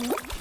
응?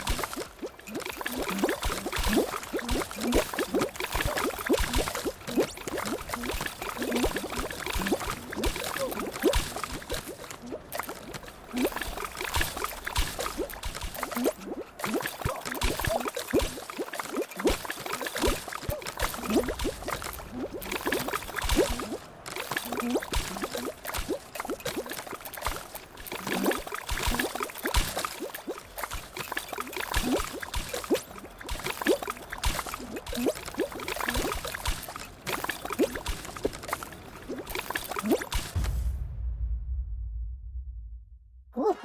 Ooh.